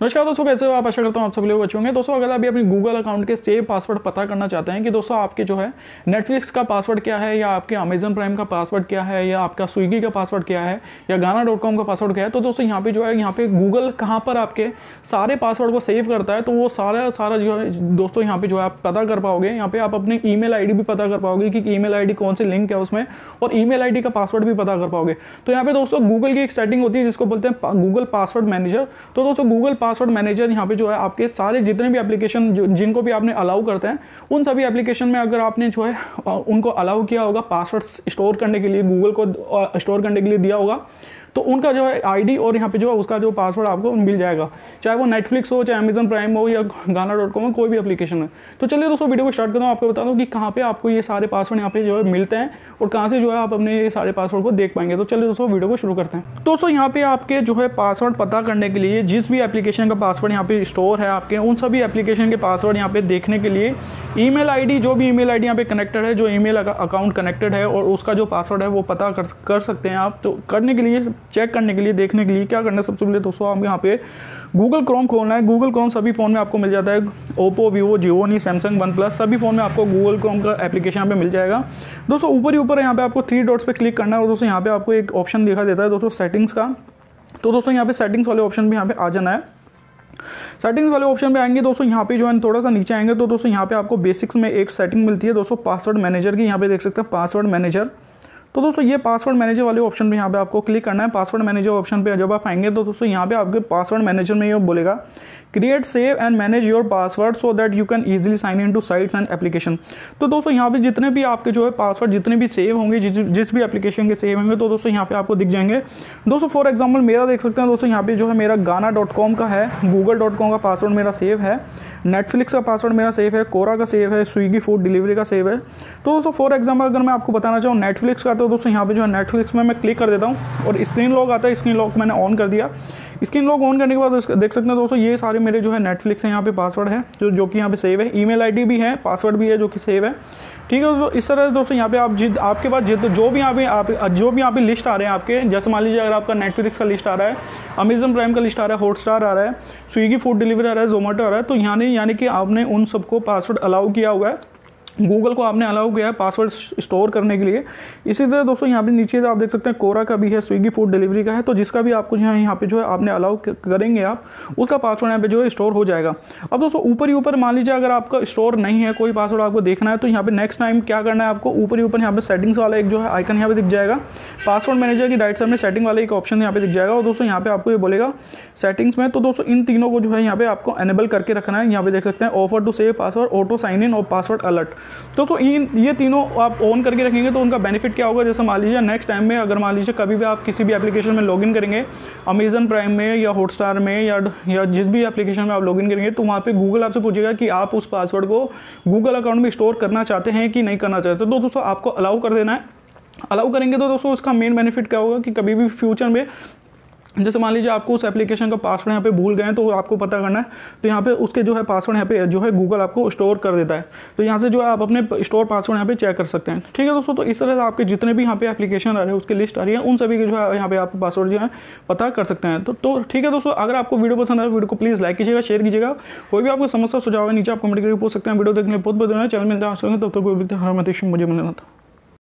नमस्कार दोस्तों, कैसे हो आप? आशा करता हूँ आप सभी लोग अच्छे होंगे। दोस्तों, अगर अभी अपनी गूगल अकाउंट के सेव पासवर्ड पता करना चाहते हैं कि दोस्तों आपके जो है नेटफ्लिक्स का पासवर्ड क्या है, या आपके अमेजन प्राइम का पासवर्ड क्या है, या आपका स्विगी का पासवर्ड क्या है, या गाना डॉट कॉम का पासवर्ड क्या है तो दोस्तों यहाँ पे जो है, यहाँ पे गूगल कहाँ पर आपके सारे पासवर्ड को सेव करता है तो वो सारा सारा जो है, दोस्तों यहाँ पे जो है आप पता कर पाओगे। यहाँ पे आप अपनी ई मेल भी पता कर पाओगे कि ई मेल कौन सी लिंक है उसमें, और ई मेल का पासवर्ड भी पता कर पाओगे। तो यहाँ पे दोस्तों गूगल की एक सेटिंग होती है, जिसको बोलते हैं गूगल पासवर्ड मैनेजर तो दोस्तों गूगल पासवर्ड मैनेजर यहाँ पे जो है आपके सारे जितने भी एप्लीकेशन जिनको भी आपने अलाउ करते हैं, उन सभी एप्लीकेशन में अगर आपने जो है उनको अलाउ किया होगा पासवर्ड स्टोर करने के लिए गूगल को स्टोर करने के लिए दिया होगा तो उनका जो है आईडी और यहाँ पे जो है उसका जो पासवर्ड आपको मिल जाएगा। चाहे वो नेटफ्लिक्स हो, चाहे अमेजन प्राइम हो या गाना डॉट कॉम हो, कोई भी एप्लीकेशन है। तो चलिए दोस्तों वीडियो को स्टार्ट करता हूँ। आपको बता दूँ कि कहाँ पे आपको ये सारे पासवर्ड यहाँ पे जो है मिलते हैं और कहाँ से जो है आप अपने ये सारे पासवर्ड को देख पाएँगे। तो चलिए दोस्तों वीडियो को शुरू करते हैं। दोस्तों, यहाँ पे आपके जो है पासवर्ड पता करने के लिए, जिस भी एप्लीकेशन का पासवर्ड यहाँ पे स्टोर है आपके, उन सभी एप्लीकेशन के पासवर्ड यहाँ पे देखने के लिए ईमेल आईडी जो भी ईमेल आईडी यहाँ पे कनेक्टेड है, जो ईमेल अकाउंट कनेक्टेड है और उसका जो पासवर्ड है वो पता कर सकते हैं आप। तो करने के लिए चेक करने के लिए, देखने के लिए, क्या करना है सबसे पहले दोस्तों आप यहाँ पे गूगल क्रोम खोलना है। गूगल क्रोम सभी फ़ोन में आपको मिल जाता है। ओप्पो वीवो जियो नी सैमसंग वन प्लस सभी फ़ोन में आपको गूगल क्रोम का एप्लीकेशन यहाँ पे मिल जाएगा। दोस्तों, ऊपर ही ऊपर यहाँ पे आपको थ्री डॉट्स पे क्लिक करना है और दोस्तों, यहाँ पे आपको एक ऑप्शन दिखा देता है दोस्तों सेटिंग्स का। तो दोस्तों, यहाँ पे सेटिंग्स वाले ऑप्शन भी यहाँ पे आ जाना है। सेटिंग्स वाले ऑप्शन पे आएँगे दोस्तों, यहाँ पे जो है थोड़ा सा नीचे आएँगे तो दोस्तों, यहाँ पे आपको बेसिक्स में एक सेटिंग मिलती है। दोस्तों पासवर्ड मैनेजर की यहाँ पे देख सकते हैं पासवर्ड मैनेजर तो दोस्तों, ये पासवर्ड मैनेजर वाले ऑप्शन पे यहाँ पे आपको क्लिक करना है। पासवर्ड मैनेजर ऑप्शन पे जब आप आएँगे तो दोस्तों, यहाँ पे आपके पासवर्ड मैनेजर में ये बोलेगा create save and manage your password so that you can easily sign in to sites and application तो दोस्तों, यहाँ पे जितने भी आपके जो है पासवर्ड जितने भी सेव होंगे, जिस जिस भी एप्लीकेशन के सेव होंगे तो दोस्तों, यहाँ पे आपको दिख जाएँगे। दोस्तों फॉर एग्ज़ाम्पल मेरा देख सकते हैं, दोस्तों, यहाँ पे जो है मेरा गाना डॉट कॉम का है गूगल डॉट कॉम का पासवर्ड मेरा सेव है। नेटफ्लिक्स का पासवर्ड मेरा सेव है कोरा का सेव है स्विगी फ़ूड डिलीवरी का सेव है। तो दोस्तों फॉर एग्ज़ाम्पल अगर मैं आपको बताना चाहूँ नेटफ्लिक्स का तो दोस्तों यहाँ पे जो है नेटफ्लिक्स में मैं क्लिक कर देता हूँ और स्क्रीन लॉक आता है स्क्रीन लॉक मैंने ऑन कर दिया। स्क्रीन लॉक ऑन करने के बाद देख सकते हैं दोस्तों, ये सारे मेरे जो है नेटफ्लिक्स है, यहाँ पे पासवर्ड है, जो जो कि यहाँ पे सेव है। ईमेल आईडी भी है पासवर्ड भी है, जो कि सेव है। ठीक है दोस्तों, इस तरह दोस्तों यहाँ पे आप जिद आपके पास जिद जो भी यहाँ पे आप, जो भी यहाँ पे लिस्ट आ रहे हैं आपके, जैसे मान लीजिए अगर आपका नेटफ्लिक्स का लिस्ट आ रहा है अमेजन प्राइम का लिस्ट आ रहा है हॉटस्टार आ रहा है स्विगी फ़ूड डिलीवरी आ रहा है जोमेटो आ रहा है तो यहाँ यानी कि आपने उन सबको पासवर्ड अलाउ किया हुआ है। गूगल को आपने अलाउ किया है पासवर्ड स्टोर करने के लिए इसी तरह दोस्तों यहाँ पे नीचे आप देख सकते हैं कोरा का भी है स्विगी फ़ूड डिलीवरी का है तो जिसका भी आपको यहाँ यहाँ पे जो है आपने अलाउ करेंगे आप उसका पासवर्ड यहाँ पे जो है स्टोर हो जाएगा अब दोस्तों ऊपर ही ऊपर मान लीजिए अगर आपका स्टोर नहीं है कोई पासवर्ड आपको देखना है तो यहाँ पे नेक्स्ट टाइम क्या करना है आपको ऊपर ही ऊपर यहाँ पे सेटिंग्स वाला एक जो है आइकन यहाँ पे दिख जाएगा पासवर्ड मैनेजर की राइट साइड में सेटिंग वाला एक ऑप्शन यहाँ पे दिख जाएगा और दोस्तों यहाँ पे आपको ये बोलेगा सेटिंग्स में तो दोस्तों इन तीनों को जो है यहाँ पे आपको एनेबल करके रखना है यहाँ पे देख सकते हैं offer to save password auto sign in और पासवर्ड अलर्ट तो तो इन, ये तीनों आप ऑन करके रखेंगे तो उनका बेनिफिट क्या होगा? जैसे मान लीजिए नेक्स्ट टाइम में अगर मान लीजिए कभी भी आप किसी भी एप्लीकेशन में लॉगिन करेंगे अमेजन प्राइम में या हॉटस्टार में या या जिस भी एप्लीकेशन में आप लॉगिन करेंगे तो वहाँ पे गूगल आपसे पूछेगा कि आप उस पासवर्ड को गूगल अकाउंट में स्टोर करना चाहते हैं कि नहीं करना चाहते? तो दोस्तों, आपको अलाउ कर देना है। अलाउ करेंगे तो दोस्तों, उसका मेन बेनिफिट क्या होगा कि कभी भी फ्यूचर में जैसे मान लीजिए आपको उस एप्लीकेशन का पासवर्ड यहाँ पे भूल गए तो आपको पता करना है तो यहाँ पे उसके जो है पासवर्ड यहाँ पे जो है गूगल आपको स्टोर कर देता है। तो यहाँ से जो है आप अपने स्टोर पासवर्ड यहाँ पे चेक कर सकते हैं। ठीक है दोस्तों तो इस तरह से आपके जितने भी यहाँ पे एप्लीकेशन आ रहे हैं उसकी लिस्ट आ रही है उन सभी के जो है यहाँ पे आप पासवर्ड जो है पता कर सकते हैं। तो, तो ठीक है दोस्तों अगर आपको वीडियो पसंद आए वीडियो को प्लीज़ लाइक कीजिएगा शेयर कीजिएगा। कोई भी आपको समस्या सुझाव है नीचे आप कमेंट करके पूछ सकते हैं। वीडियो देखने बहुत बहुत चैनल में तब तक मुझे मिलना था।